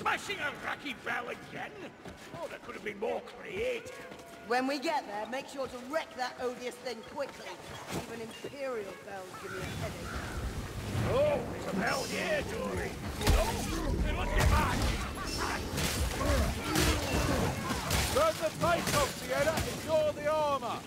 Smashing a Rocky Bell again? Oh, that could have been more creative. When we get there, make sure to wreck that odious thing quickly. Even Imperial bells give me a headache. Oh, there's a bell here, Dory. Oh, must get back. Turn the face off, Sienna. Ignore the armor.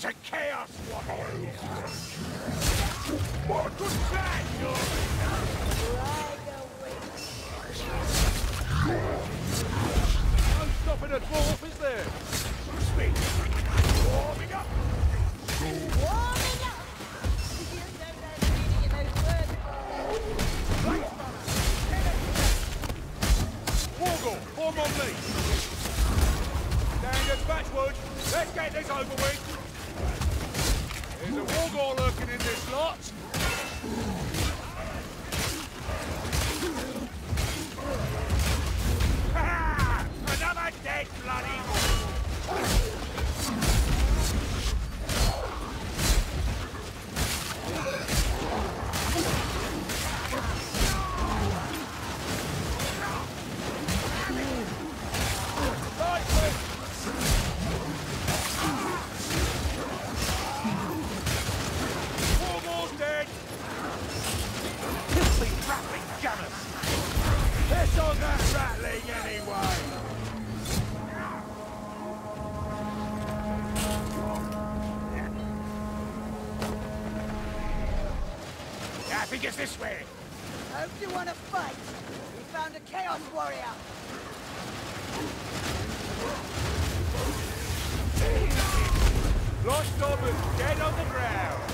There's a chaos warrior. No stopping a dwarf, is there? Speak. Warming up. Warming up! You on me. Standard matchwood. Let's get this over with. There's a Wargor lurking in this lot. Hope you want to fight. We found a Chaos Warrior. Lost Dobbin, dead on the ground.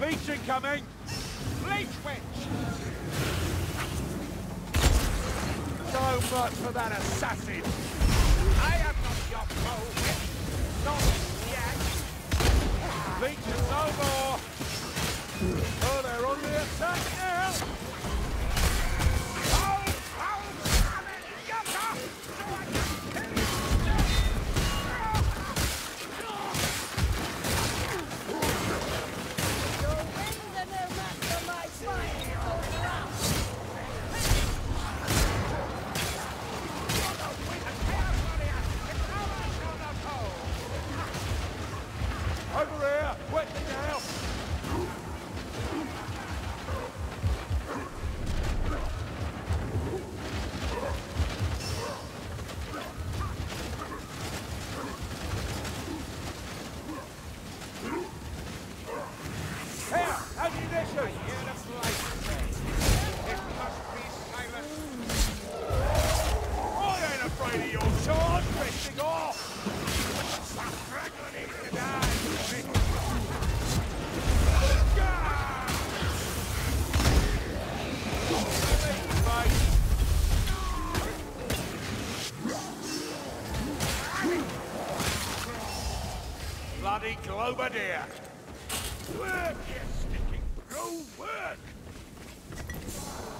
Leech incoming! Leech witch! So much for that assassin! I am not your foe. Not yet. Leech is no more! Oh, they're on the attack now! Bloody Globadier! Work, you stinking pro work!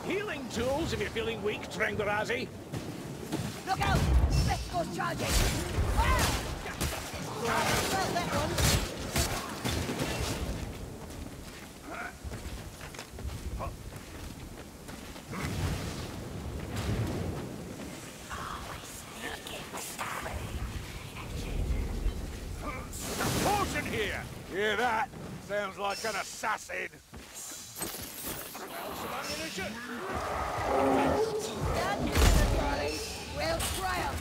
Healing tools if you're feeling weak, Trengarazi. Look out! Vesco's charging! Ah! Well, that one. Portion here! Hear that? Sounds like an assassin! Triumph.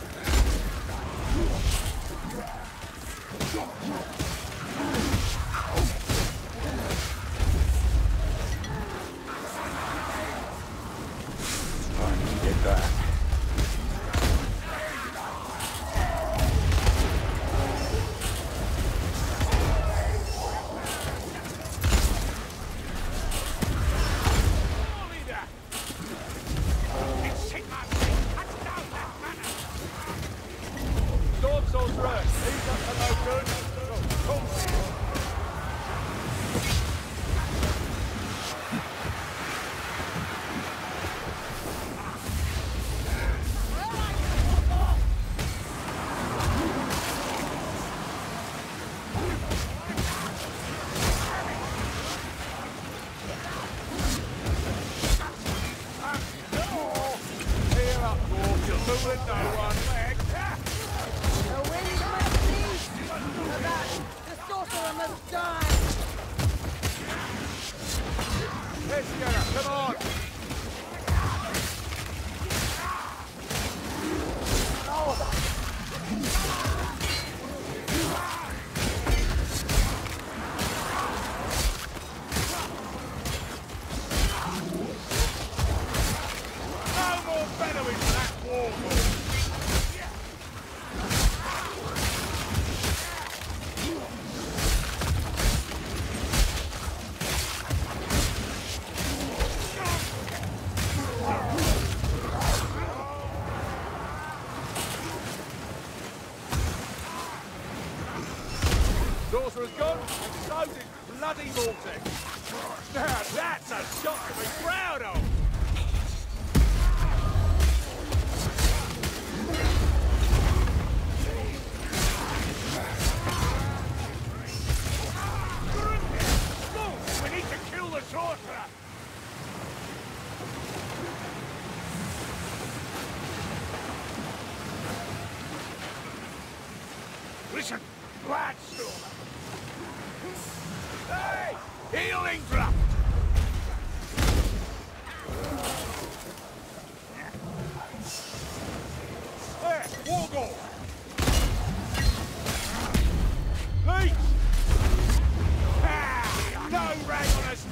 I needed that.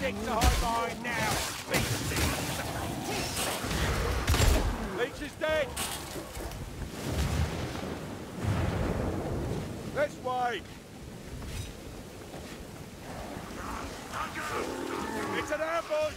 Stick to high line now, beastie! Leech is dead! This way! It's an ambush!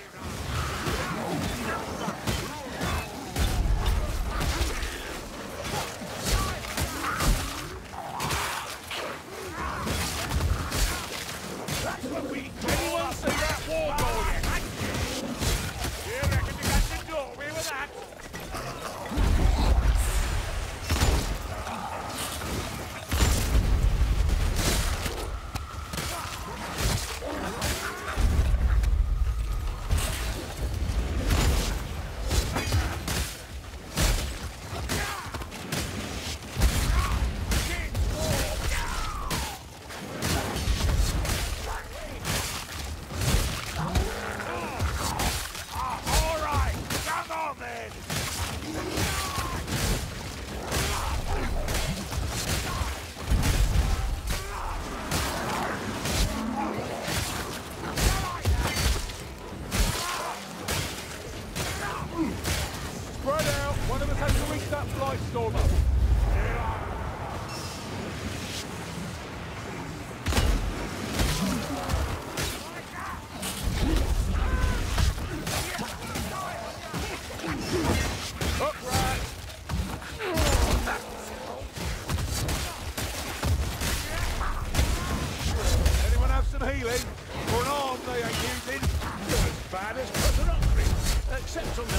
One of us has to reach that flight, Stormer. Anyone have some healing? For an arm they ain't using. As bad as President Except on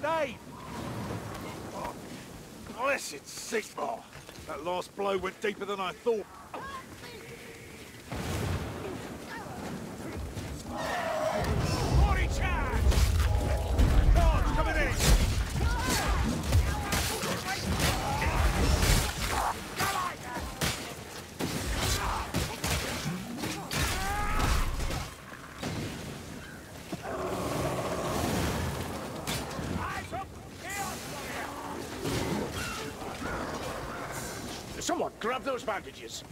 found aid. Oh, blessed Sigmar. That last blow went deeper than I thought. those bandages.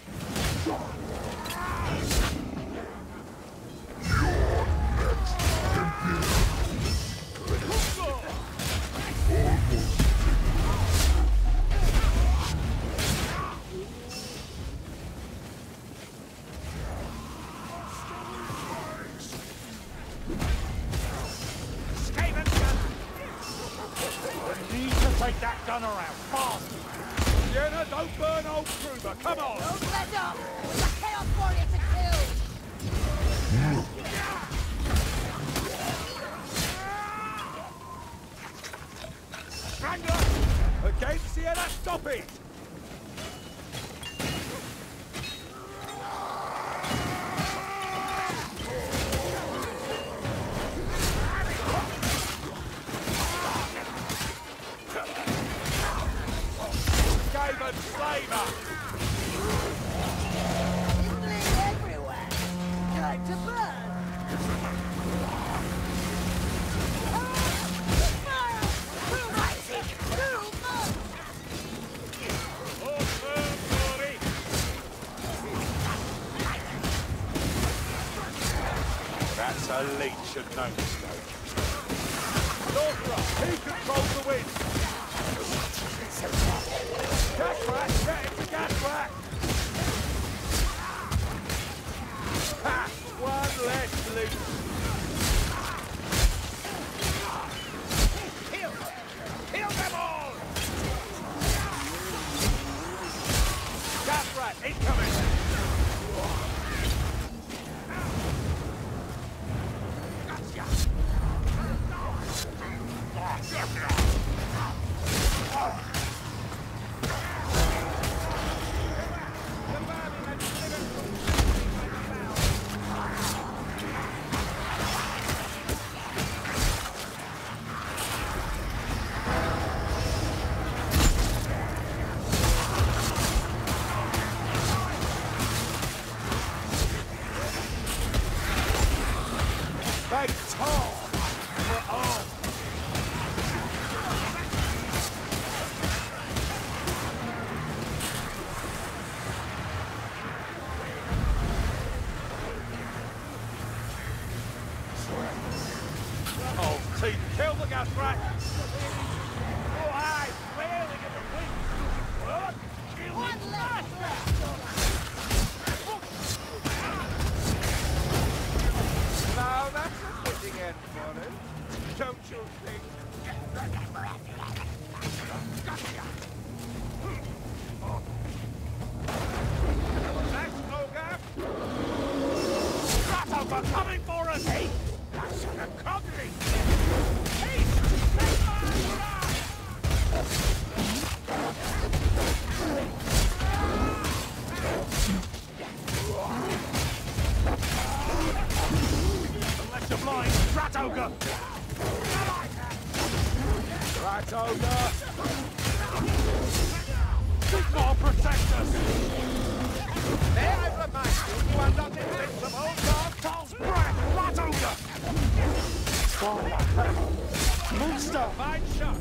A leech protect us! May I remind you, you are not invincible, Dark Brat, Rat Ogre! Monster! Fine shot!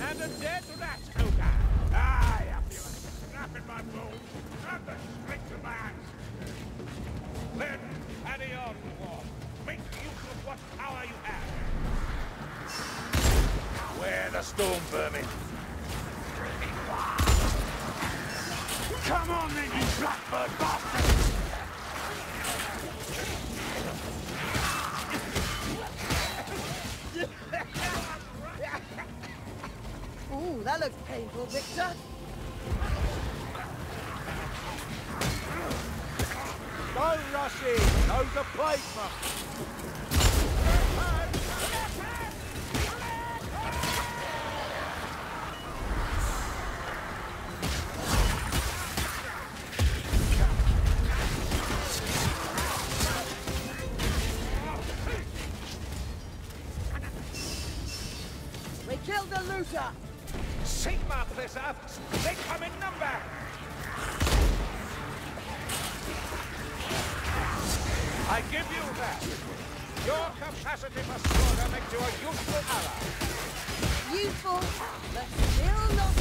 And a dead rat, Ogre! Aye, I feel a snap in my bones and the strength in my hands. Then, carry on, Dwarf. Make use of what power you have. Where the storm vermin? Come on then, you blackbird bastard! Ooh, that looks painful, Victor. Don't rush in! Placemen! I give you that. Your capacity for slaughter makes you a useful ally. Useful, but still not.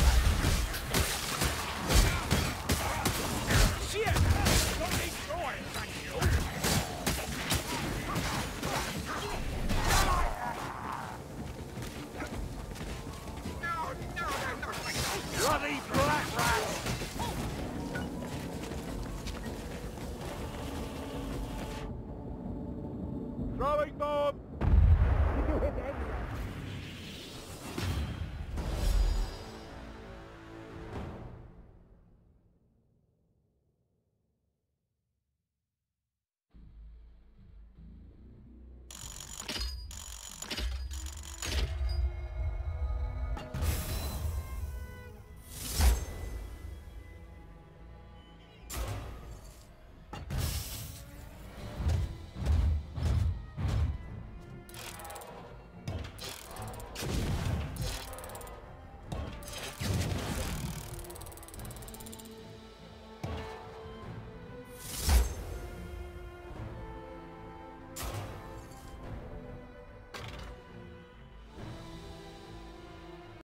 Shit! Don't need drawing, thank you. Bloody black rat!